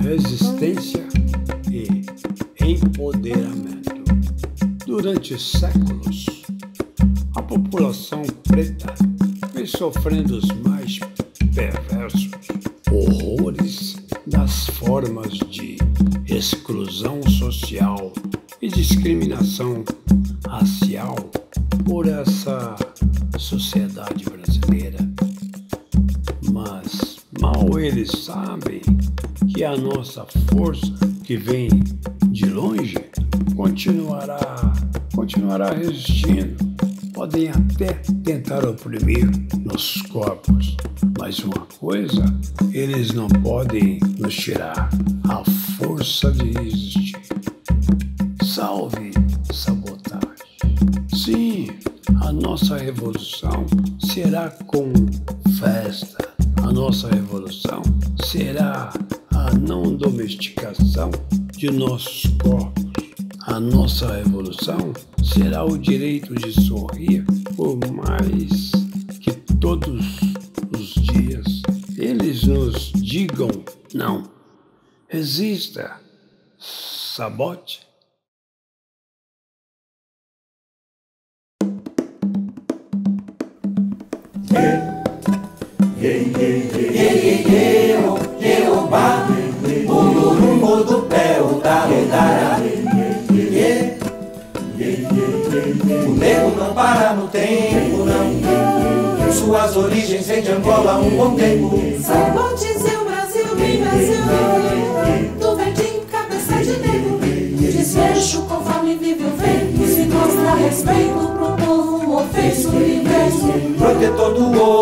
Resistência e empoderamento. Durante séculos, a população preta vem sofrendo os mais perversos horrores das formas de exclusão social e discriminação racial por essa sociedade brasileira. Mas mal eles sabem que a nossa força que vem de longe continuará continuará resistindo. Podem até tentar oprimir nossos corpos, mas uma coisa eles não podem nos tirar: a força de existir. Salve sabotagem. Sim, a nossa revolução será com festa. Nossa revolução será a não domesticação de nossos corpos. A nossa revolução será o direito de sorrir por mais que todos os dias eles nos digam não. Resista, sabote. Ururumbo do pé, o da rodara. O nego não para no tempo, não. Suas origens vêm de Angola um bom tempo. Sabotizeu Brasil, vem Brasil Do verdinho, cabeça de negro Desfecho conforme vive o vento Se mostra respeito pro povo ofenso universo Protetor do ouro,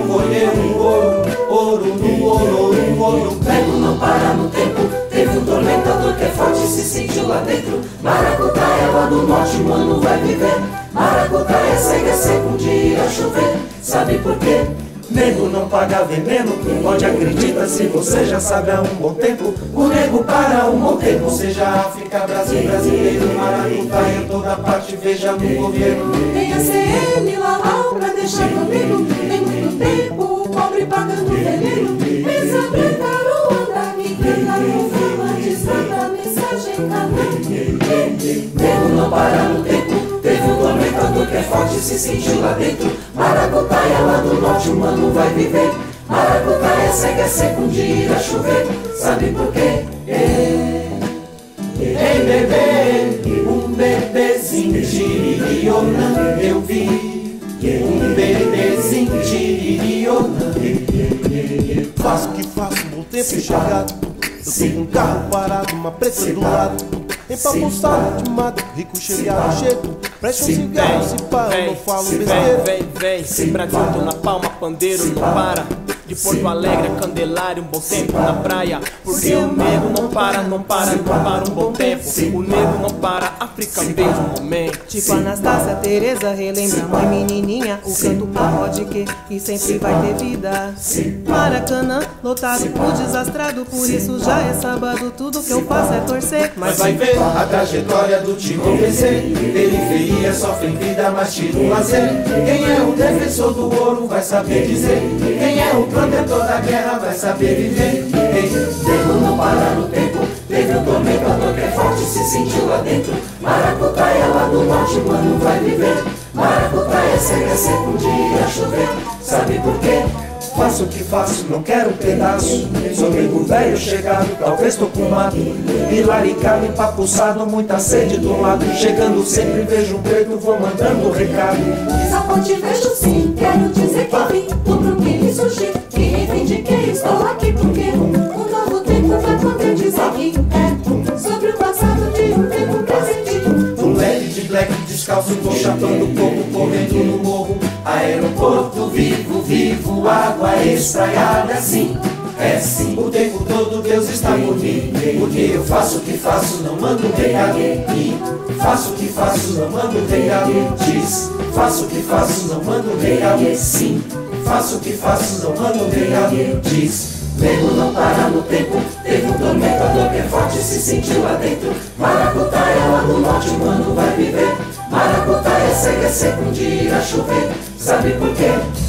que olhou, colheu um ouro. Ouro no ouro, ouro no ouro. Nego não para no tempo Teve um tormentador que é forte se sentiu lá dentro Maracutaia lá do norte, mano, vai viver Maracutaia cega, seco, um dia chover Sabe por quê? Nego não paga veneno, pode acredita se você já sabe há um bom tempo. O nego para um bom tempo, seja África, Brasil, brasileiro, Maracutaia, toda parte, veja no governo. Tem a CM lá lá pra deixar comigo Tem pagando veneno Mesa branca, Ruanda, me com fama Desmanda mensagem calante Nego não para no tempo Teve um tormentador que é forte se sentiu lá dentro. Maracutaia lá do norte, o mano vai viver. Maracutaia cega, seco, um dia chover. Sabe por quê? Ei bebê, tempo chegado. Eu um carro parado, uma preta do lado. Empapuçado de mato, rico chegado, chego. Preste um cigarro, se para, eu não falo besteira. vem, vem, vem. Brasil, tô na palma, pandeiro, não para. De Porto Alegre a Candelária, um bom tempo na praia. Porque o nego não para, não para, não para um bom tempo. O nego não para, África um momento. Tipo Anastácia, Teresa, relembra mãe menininha O canto pode que, que sempre vai ter vida. Maracanã, lotado por desastrado Por isso já é sábado, tudo que eu faço é torcer. Mas vai ver a trajetória do time vencer. Periferia sofre em vida, mas tira um lazer. Quem é o defensor do ouro vai saber dizer. Quem é o protetor da guerra vai saber viver. Nego não para no tempo Teve um tormentador que é forte se sentiu lá dentro Maracutaia lá do norte, mano, vai viver Maracutaia cega, seco, um dia chover Sabe por quê? Faço o que faço, não quero um pedaço. Sou nego velho chegado, talvez tô com mato. Pilaricado, empapuçado, muita sede do lado. Chegando sempre vejo um preto, vou mandando recado. Desaponte vejo sim, quero dizer que vim vivo, vivo, água espraiada, sim. É sim, o tempo todo Deus está por mim. Porque eu faço o que faço, não mando recado. E faço o que faço, não mando um recado. Diz, faço o que faço, não mando um recado. Sim, faço o que faço, não mando um recado. Diz, Nego não para no tempo Teve um tormentador que é forte se sentiu lá dentro Maracutaia lá do norte, o mano vai viver Maracutaia cega, seco, um dia chover Sabe por quê?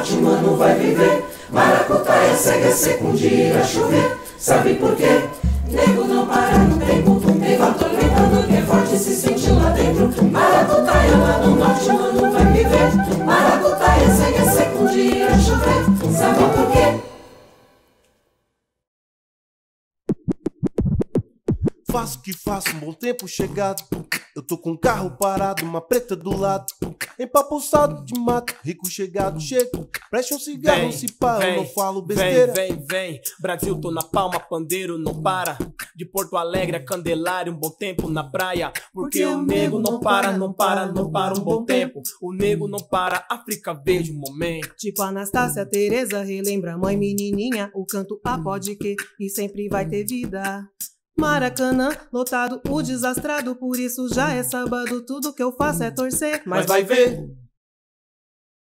Lá no norte, mano, vai viver. Maracutaia segue a seco, um dia irá chover. Sabe por quê? Nego não para no tempo, nego atormentando que é forte se sente lá dentro. Maracutaia lá no norte, mano, vai viver. Maracutaia segue a dia irá chover. Sabe por quê? Faço que faço, um bom tempo chegado. Eu tô com um carro parado, uma preta do lado. Empapuçado de mato, rico chegado, chego. Preste um cigarro, se pá, eu não falo besteira. Vem, vem, vem. Brasil, tô na palma, pandeiro não para. De Porto Alegre a Candelária, um bom tempo na praia. Porque o nego não para, não para, não para um bom tempo. O nego não para, África veja um momento. Tipo Anastácia, Teresa, relembra mãe menininha. O canto a pode que e sempre vai ter vida. Maracanã, lotado, o desastrado, por isso já é sábado. Tudo que eu faço é torcer. Mas vai ver.